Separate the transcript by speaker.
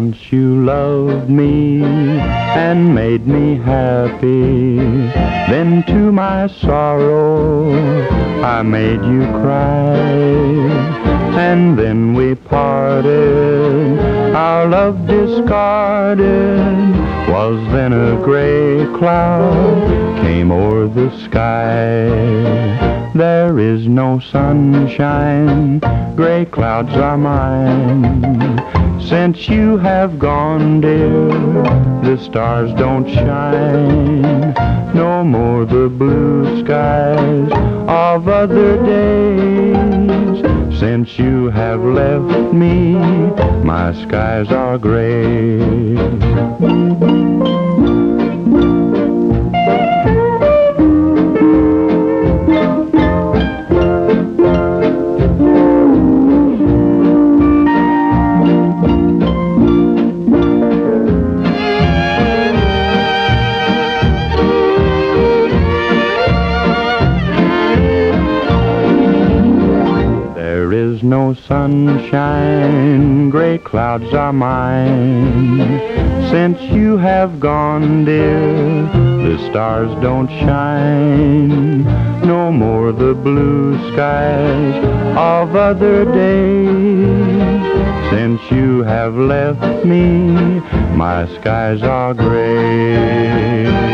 Speaker 1: Once you loved me and made me happy. Then to my sorrow I made you cry. And then we parted, our love discarded. Was then a gray cloud came o'er the sky. There is no sunshine, gray clouds are mine. Since you have gone, dear, the stars don't shine. No more the blue skies of other days. Since you have left me, my skies are gray. No sunshine, gray clouds are mine. Since you have gone, dear, the stars don't shine. No more the blue skies of other days. Since you have left me, my skies are gray.